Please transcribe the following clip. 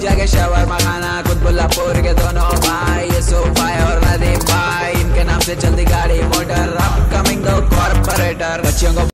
के शवर मखाना कुतबुल्लापुर के दोनों भाई यूसुफ भाई और नदीम भाई। इनके नाम से चलती गाड़ी मोटर अपकमिंग दो कॉर्पोरेटर बच्चियों को